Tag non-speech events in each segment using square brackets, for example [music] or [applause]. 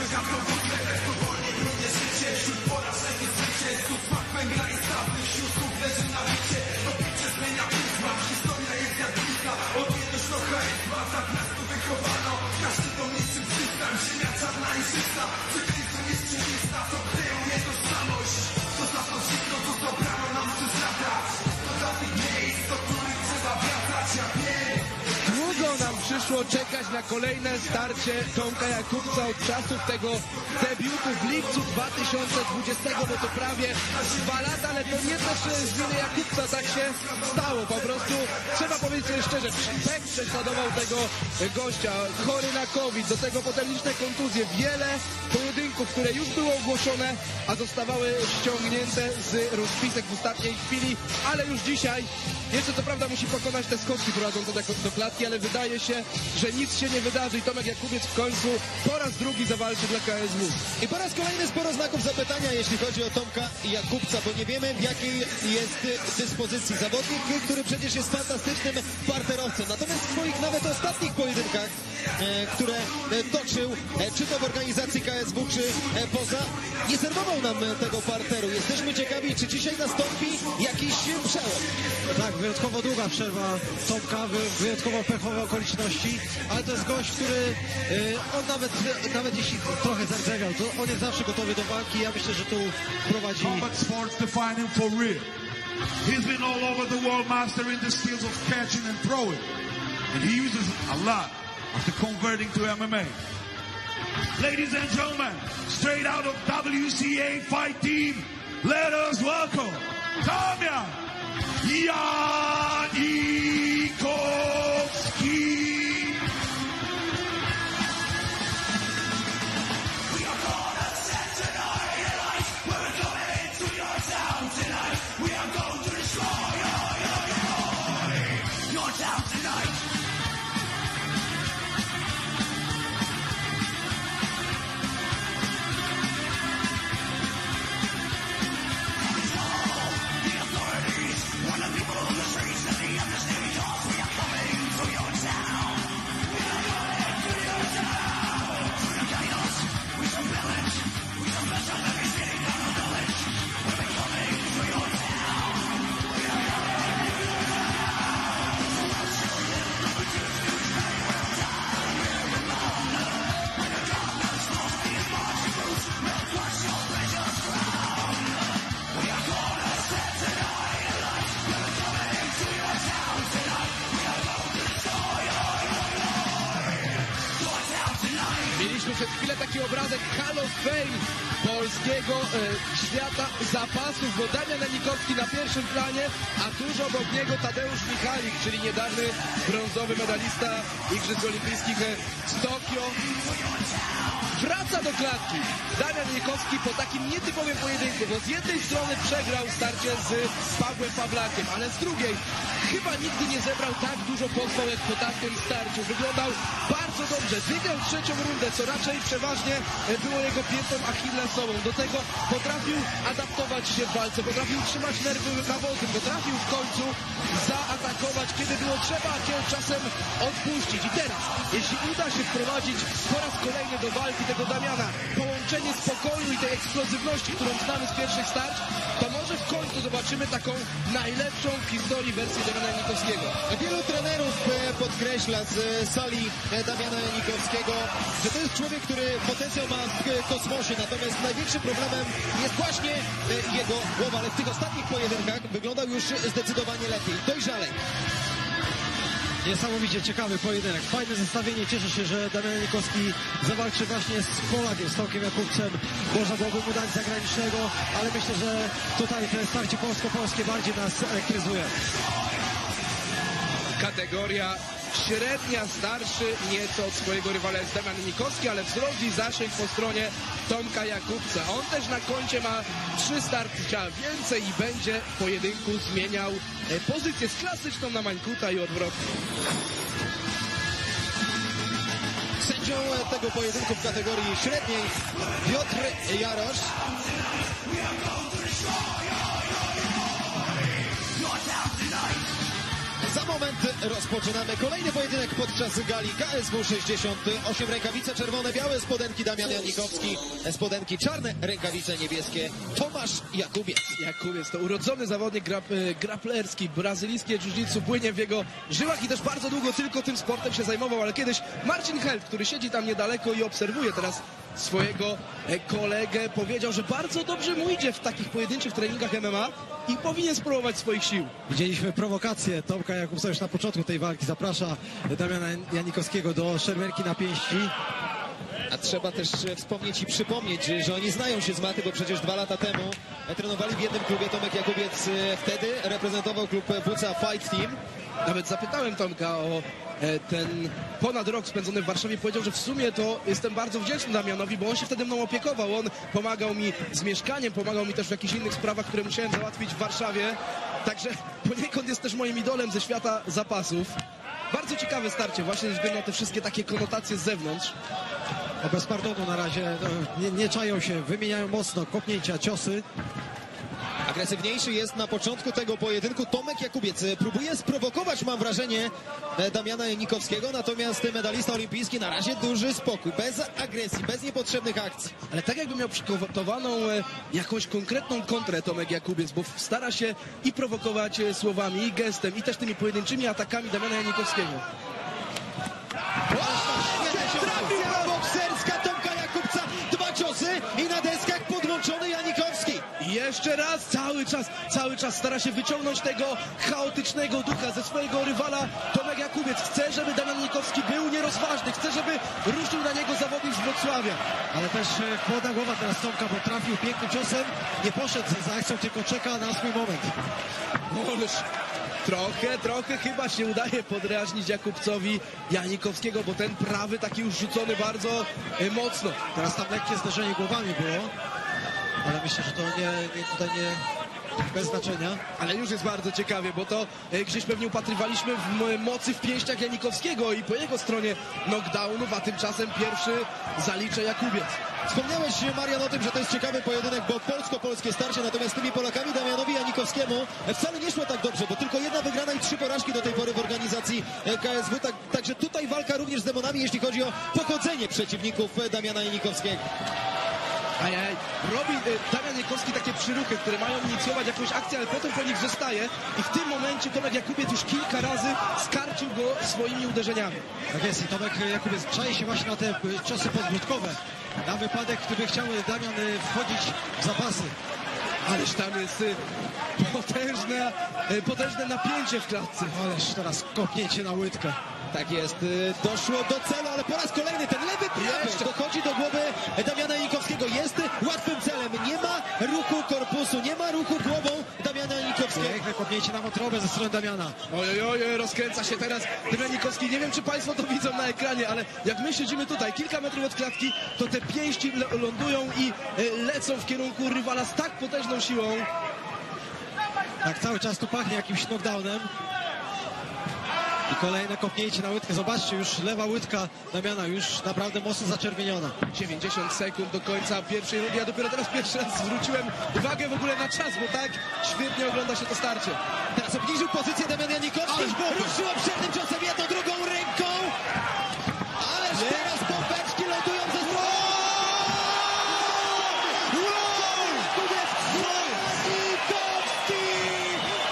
Długo na kolejne starcie Tomka Jakubca od czasów tego debiutu w lipcu 2020, bo to prawie dwa lata, ale to nie też z winy Jakubca tak się stało. Po prostu trzeba powiedzieć sobie szczerze, Pek prześladował tego gościa, chory na COVID, do tego potem liczne kontuzje, wiele pojedynków, które już były ogłoszone, a zostawały ściągnięte z rozpisek w ostatniej chwili, ale już dzisiaj jeszcze co prawda musi pokonać te skoki prowadzące do, do klatki, ale wydaje się, że nic się nie wydarzy i Tomek Jakubiec w końcu po raz drugi zawalczy dla KSW. I po raz kolejny sporo znaków zapytania, jeśli chodzi o Tomka Jakubca, bo nie wiemy w jakiej jest dyspozycji zawodnik, który przecież jest fantastycznym parterowcem. Natomiast w swoich nawet ostatnich pojedynkach, które e, toczył, e, czy to w organizacji KSW, czy e, poza, nie serwował nam e, tego parteru. Jesteśmy ciekawi, czy dzisiaj nastąpi jakiś e, przełom. Tak, wyjątkowo długa przerwa Tomka, wy- wyjątkowo pechowe okoliczności, ale to jest gość, który on nawet, nawet jeśli trochę zardzewiał, to on jest zawsze gotowy do walki. Ja myślę, że tu prowadzi Combat sports define him for real. He's been all over the world mastering the skills of catching and throwing. And he uses a lot after converting to MMA. Ladies and gentlemen, straight out of WCA fight team, let us welcome Damian Janikowski. Polskiego e, świata zapasów, bo Damian Janikowski na pierwszym planie, a tuż obok niego Tadeusz Michalik, czyli niedawny brązowy medalista Igrzysk Olimpijskich e, z Tokio. Wraca do klatki. Damian Janikowski po takim nietypowym pojedynku, bo z jednej strony przegrał starcie z Pawłem Pawlakiem, ale z drugiej chyba nigdy nie zebrał tak dużo pochwał jak po tamtym starciu. Wyglądał bardzo dobrze. Wygrał trzecią rundę, co raczej przeważnie e, było jego piętą achillesową. Do tego potrafił adaptować się w walce, potrafił trzymać nerwy na wodzy, potrafił w końcu zaatakować, kiedy było trzeba, a kiedy czasem odpuścić. I teraz, jeśli uda się wprowadzić po raz kolejny do walki tego Damiana połączenie spokoju i tej eksplozywności, którą znamy z pierwszych starć, to może w końcu zobaczymy taką najlepszą w historii wersję Damiana Janikowskiego. Wielu trenerów e, podkreśla z e, sali e, Damiana Janikowskiego, że to jest człowiek, który potencjał ma w e, kosmosie, natomiast największym problemem jest właśnie e, jego głowa, ale w tych ostatnich pojedynkach wyglądał już zdecydowanie lepiej, dojrzalej. niesamowicie ciekawy pojedynek. Fajne zestawienie. Cieszę się, że Damian Janikowski zawalczy właśnie z Polakiem, z Tomkiem Jakubcem. Można byłoby mu dać zagranicznego, ale myślę, że tutaj te starcie polsko-polskie bardziej nas elektryzuje. kategoria średnia, starszy nieco od swojego rywala jest Damian Nikowski, ale wzrost i zasięg po stronie Tomka Jakubca. On też na koncie ma trzy starcia więcej i będzie w pojedynku zmieniał e, pozycję z klasyczną na Mańkuta i odwrotnie. Sędzią tego pojedynku w kategorii średniej Piotr Jarosz. Za moment rozpoczynamy kolejny pojedynek podczas gali KSW 68. Rękawice czerwone, białe spodenki Damian Janikowski, spodenki czarne, rękawice niebieskie Tomasz Jakubiec. Jakubiec to urodzony zawodnik grap, e, graplerski, brazylijskie jiu-jitsu płynie w jego żyłach i też bardzo długo tylko tym sportem się zajmował, ale kiedyś Marcin Held, który siedzi tam niedaleko i obserwuje teraz swojego e, kolegę, powiedział, że bardzo dobrze mu idzie w takich pojedynczych treningach MMA i powinien spróbować swoich sił. Widzieliśmy prowokację Tomka Jakubca już na początku tej walki. Zaprasza Damiana Janikowskiego do szermierki na pięści. A trzeba też e, wspomnieć i przypomnieć, że- że oni znają się z maty, bo przecież dwa lata temu e, trenowali w jednym klubie. Tomek Jakubiec e, wtedy reprezentował klub e, WCA Fight Team. Nawet zapytałem Tomka o e, ten ponad rok spędzony w Warszawie. Powiedział, że w sumie to jestem bardzo wdzięczny Damianowi, bo on się wtedy mną opiekował. On pomagał mi z mieszkaniem, pomagał mi też w jakichś innych sprawach, które musiałem załatwić w Warszawie. Także poniekąd jest też moim idolem ze świata zapasów. Bardzo ciekawe starcie, właśnie ze względu na te wszystkie takie konotacje z zewnątrz. No bez pardonu na razie no, nie, nie czają się, wymieniają mocno kopnięcia, ciosy. Agresywniejszy jest na początku tego pojedynku Tomek Jakubiec. E, Próbuje sprowokować, mam wrażenie, e, Damiana Janikowskiego, natomiast medalista olimpijski na razie duży spokój, bez agresji, bez niepotrzebnych akcji. Ale tak jakby miał przygotowaną e, jakąś konkretną kontrę Tomek Jakubiec, bo stara się i prowokować słowami, i gestem, i też tymi pojedynczymi atakami Damiana Janikowskiego. Koncentracja bokserska Tomka Jakubca, dwa ciosy i na deskach podłączony Janikowski. I jeszcze raz, cały czas, cały czas stara się wyciągnąć tego chaotycznego ducha ze swojego rywala. Tomek Jakubiec chce, żeby Damian Nikowski był nierozważny, chce, żeby ruszył na niego zawodnik z Wrocławia. Ale też e, chłodna głowa teraz Tomka, bo trafił pięknym ciosem. Nie poszedł za akcją, tylko czeka na swój moment. Ależ trochę, trochę chyba się udaje podrażnić Jakubcowi Janikowskiego, bo ten prawy taki już rzucony bardzo e, mocno. Teraz tam lekkie zderzenie głowami było. Ale myślę, że to nie, nie tutaj nie bez znaczenia. Ale już jest bardzo ciekawie, bo to e, gdzieś pewnie upatrywaliśmy w mocy w pięściach Janikowskiego i po jego stronie knockdownów, a tymczasem pierwszy zalicza Jakubiec. Wspomniałeś, Marian, o tym, że to jest ciekawy pojedynek, bo polsko-polskie starcie, natomiast tymi Polakami Damianowi Janikowskiemu wcale nie szło tak dobrze, bo tylko jedna wygrana i trzy porażki do tej pory w organizacji e, KSW, tak, także tutaj walka również z demonami, jeśli chodzi o pochodzenie przeciwników e, Damiana Janikowskiego. Ajaj, robi e, Damian Janikowski takie przyruchy, które mają inicjować jakąś akcję, ale potem po nich zostaje i w tym momencie Tomek Jakubiec już kilka razy skarcił go swoimi uderzeniami. Tak jest i Tomek Jakubiec czai się właśnie na te e, ciosy podbródkowe. Na wypadek, gdyby chciał Damian e, wchodzić w zapasy. Ależ tam jest potężne, potężne napięcie w klatce. Ależ teraz kopnięcie na łydkę. Tak jest, y, doszło do celu, ale po raz kolejny ten lewy prawy dochodzi do głowy Damiana Jest łatwym celem, nie ma ruchu korpusu, nie ma ruchu głową Damiana Janikowskiego. Piękne kopnięcie na wątrobę ze strony Damiana. Oj, oj, oj, rozkręca się teraz Damianikowski. Nie wiem, czy Państwo to widzą na ekranie, ale jak my siedzimy tutaj, kilka metrów od klatki, to te pięści lądują i e, lecą w kierunku rywala z tak potężną siłą. Tak cały czas tu pachnie jakimś knockdownem. I kolejne kopnięcie na łydkę. Zobaczcie, już lewa łydka Damiana już naprawdę mocno zaczerwieniona. 90 sekund do końca pierwszej rundy. Ja dopiero teraz pierwszy raz zwróciłem uwagę w ogóle na czas, bo tak świetnie ogląda się to starcie. Teraz obniżył pozycję Damian Janikowski. Było. Ruszył obszernym ciosem jedną, drugą ręką. Ależ teraz bombeczki lądują ze strony. Wow! Janikowski!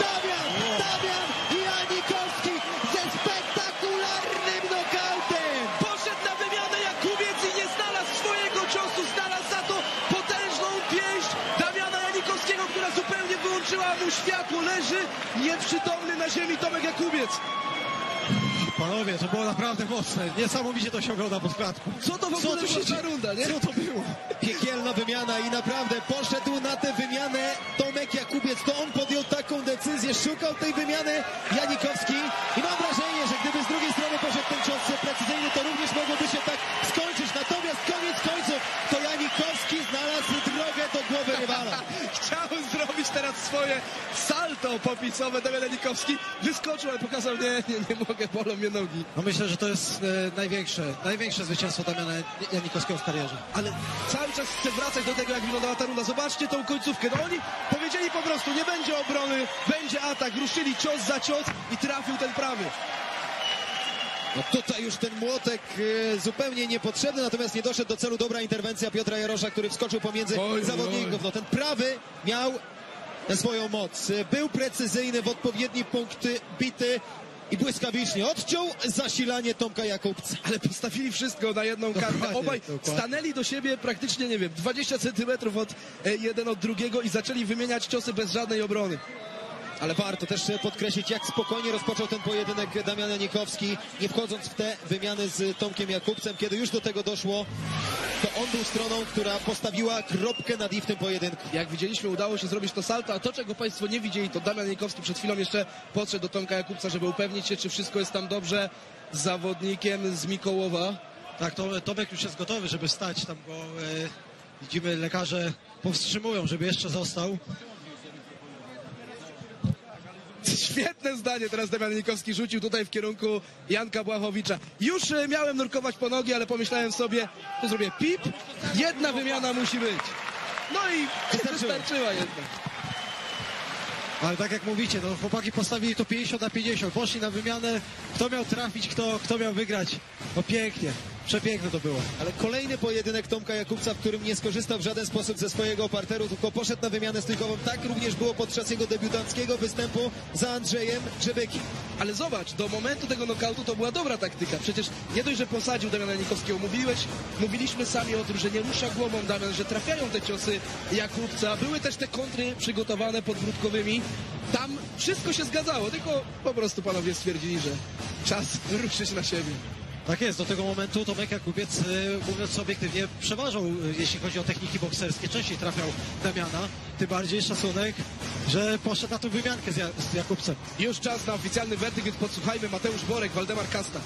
Damian, Damian Janikowski ze spektakularnym nokautem. Poszedł na wymianę Jakubiec i nie znalazł swojego ciosu. Znalazł za to potężną pięść Damiana Janikowskiego, która zupełnie wyłączyła mu światło. Leży nieprzytomny na Jakubiec. Panowie, to było naprawdę mocne. Niesamowicie to się ogląda pod klatką. Co to w ogóle tu była za runda, nie? Co to było? Piekielna wymiana i naprawdę poszedł na tę wymianę Tomek Jakubiec. To on podjął taką decyzję, szukał tej wymiany Janikowski i mam wrażenie, że gdyby z drugiej strony poszedł ten cios precyzyjny, to również mogłoby się tak skończyć. Natomiast koniec końców to Janikowski znalazł drogę do głowy rywala. Chciałem zrobić teraz swoje salto to popisowe. Damian Janikowski wyskoczył, ale pokazał, nie, nie, nie mogę, bolą mnie nogi. No myślę, że to jest e, największe, największe zwycięstwo Damiana Janikowskiego w karierze. Ale cały czas chcę wracać do tego, jak wyglądała ta runda. Zobaczcie tą końcówkę. No oni powiedzieli po prostu, nie będzie obrony, będzie atak. Ruszyli cios za cios i trafił ten prawy. No tutaj już ten młotek e, zupełnie niepotrzebny, natomiast nie doszedł do celu. Dobra interwencja Piotra Jarosza, który wskoczył pomiędzy Oj, zawodników. No ten prawy miał swoją moc. Był precyzyjny w odpowiedni punkt bity i błyskawicznie odciął zasilanie Tomka Jakubca. Ale postawili wszystko na jedną kartę. Dokładnie, Obaj dokładnie. stanęli do siebie praktycznie, nie wiem, 20 centymetrów od e, jeden od drugiego i zaczęli wymieniać ciosy bez żadnej obrony. Ale warto też podkreślić, jak spokojnie rozpoczął ten pojedynek Damian Janikowski, nie wchodząc w te wymiany z Tomkiem Jakubcem. Kiedy już do tego doszło, to on był stroną, która postawiła kropkę nad i w tym pojedynku. Jak widzieliśmy, udało się zrobić to salto, a to, czego Państwo nie widzieli, to Damian Janikowski przed chwilą jeszcze podszedł do Tomka Jakubca, żeby upewnić się, czy wszystko jest tam dobrze z zawodnikiem z Mikołowa. Tak, to, Tomek już jest gotowy, żeby stać. Tam go e, widzimy, lekarze powstrzymują, żeby jeszcze został. [laughs] Świetne zdanie teraz Damian Janikowski rzucił tutaj w kierunku Janka Błachowicza. Już e, miałem nurkować po nogi, ale pomyślałem sobie, tu zrobię pip, jedna wymiana musi być. No i wystarczyła jednak. Ale tak jak mówicie, no chłopaki postawili to 50 na 50. Poszli na wymianę. Kto miał trafić, kto, kto miał wygrać. No pięknie. Przepiękne to było. Ale kolejny pojedynek Tomka Jakubca, w którym nie skorzystał w żaden sposób ze swojego parteru, tylko poszedł na wymianę stójkową. Tak również było podczas jego debiutanckiego występu za Andrzejem Grzebyki. Ale zobacz, do momentu tego nokautu to była dobra taktyka. Przecież nie dość, że posadził Damiana Janikowskiego, mówiłeś, mówiliśmy sami o tym, że nie rusza głową Damian, że trafiają te ciosy Jakubca. Były też te kontry przygotowane podwrótkowymi. Tam wszystko się zgadzało, tylko po prostu panowie stwierdzili, że czas [laughs] ruszyć na siebie. Tak jest, do tego momentu Tomek Jakubiec, e, mówiąc obiektywnie, przeważał, e, jeśli chodzi o techniki bokserskie. Częściej trafiał Damiana. Tym bardziej szacunek, że poszedł na tą wymiankę z, ja, z Jakubcem. Już czas na oficjalny werdykt, więc podsłuchajmy Mateusz Borek, Waldemar Kasta.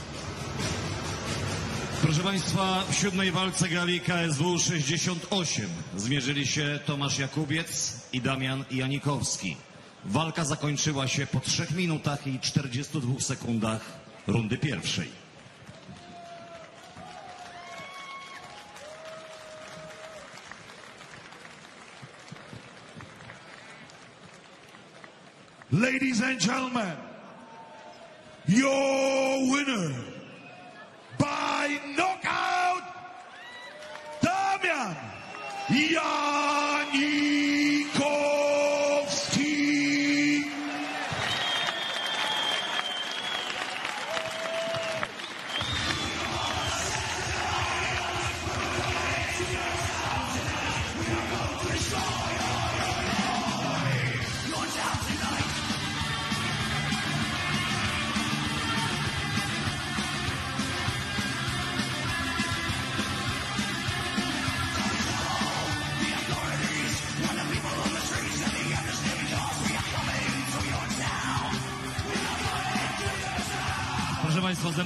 Proszę Państwa, w siódmej walce gali KSW 68 zmierzyli się Tomasz Jakubiec i Damian Janikowski. Walka zakończyła się po 3 minutach i 42 sekundach rundy pierwszej. Ladies and gentlemen, your winner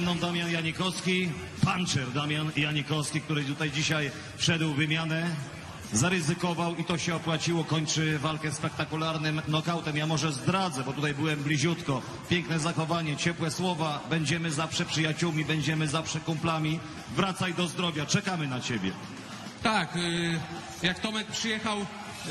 mną Damian Janikowski, puncher Damian Janikowski, który tutaj dzisiaj wszedł w wymianę. Zaryzykował i to się opłaciło, kończy walkę spektakularnym nokautem. Ja może zdradzę, bo tutaj byłem bliziutko. Piękne zachowanie, ciepłe słowa. Będziemy zawsze przyjaciółmi, będziemy zawsze kumplami. Wracaj do zdrowia, czekamy na Ciebie. Tak, y, jak Tomek przyjechał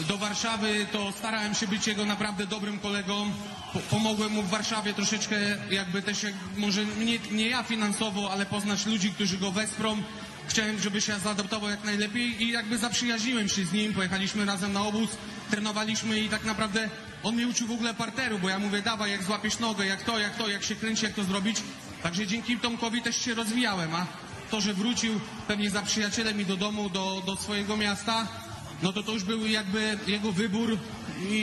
do Warszawy, to starałem się być jego naprawdę dobrym kolegą. Po- Pomogłem mu w Warszawie troszeczkę, jakby też, jak, może nie, nie ja finansowo, ale poznać ludzi, którzy go wesprą. Chciałem, żeby się zaadaptował jak najlepiej i jakby zaprzyjaźniłem się z nim. Pojechaliśmy razem na obóz, trenowaliśmy i tak naprawdę on mnie uczył w ogóle parteru, bo ja mówię, dawaj, jak złapiesz nogę, jak to, jak to, jak się kręci, jak to zrobić. Także dzięki Tomkowi też się rozwijałem, a to, że wrócił pewnie za przyjacielem i do domu, do, do swojego miasta, no to to już był jakby jego wybór. I,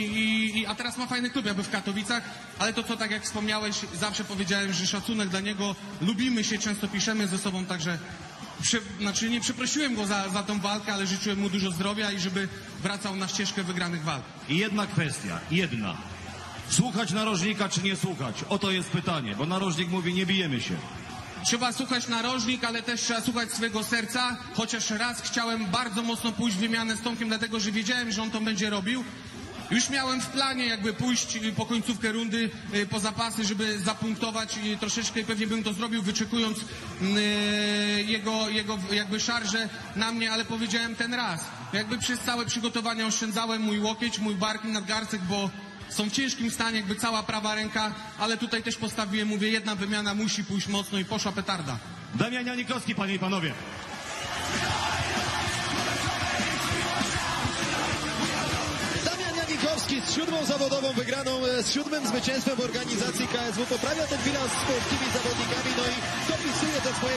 i, a teraz ma fajny klub jakby w Katowicach, ale to co tak jak wspomniałeś, zawsze powiedziałem, że szacunek dla niego, lubimy się, często piszemy ze sobą, także znaczy nie przeprosiłem go za, za tą walkę, ale życzyłem mu dużo zdrowia i żeby wracał na ścieżkę wygranych walk. I jedna kwestia, jedna. Słuchać narożnika czy nie słuchać? Oto jest pytanie, bo narożnik mówi nie bijemy się. Trzeba słuchać narożnik, ale też trzeba słuchać swojego serca. Chociaż raz chciałem bardzo mocno pójść w wymianę z Tomkiem, dlatego że wiedziałem, że on to będzie robił. Już miałem w planie jakby pójść y, po końcówkę rundy y, po zapasy, żeby zapunktować troszeczkę i pewnie bym to zrobił wyczekując y, jego, jego jakby szarże na mnie, ale powiedziałem ten raz. Jakby przez całe przygotowania oszczędzałem mój łokieć, mój bark i nadgarcek, bo są w ciężkim stanie jakby cała prawa ręka, ale tutaj też postawiłem, mówię, jedna wymiana musi pójść mocno i poszła petarda. Damian Janikowski, panie i panowie. Damian Janikowski z siódmą zawodową wygraną, e, z siódmym zwycięstwem w organizacji KSW poprawia ten bilans z polskimi zawodnikami, no i dopisuje do swojego